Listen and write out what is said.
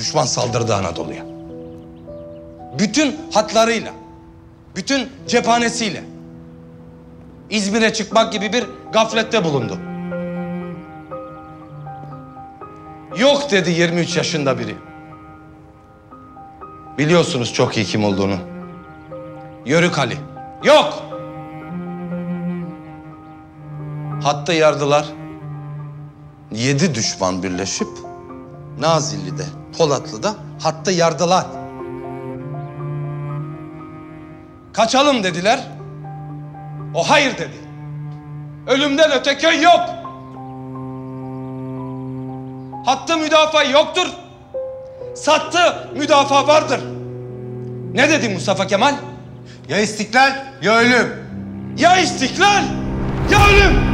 Düşman saldırdı Anadolu'ya. Bütün hatlarıyla, bütün cephanesiyle. İzmir'e çıkmak gibi bir gaflette bulundu. Yok dedi 23 yaşında biri. Biliyorsunuz çok iyi kim olduğunu. Yörük Ali. Yok. Hatta yardılar. Yedi düşman birleşip Nazilli'de, Polatlı'da hatta yardılar. Kaçalım dediler. O hayır dedi. Ölümden öte köy yok. Hattı müdafaa yoktur. Sattı müdafaa vardır. Ne dedi Mustafa Kemal? Ya istiklal ya ölüm. Ya istiklal ya ölüm.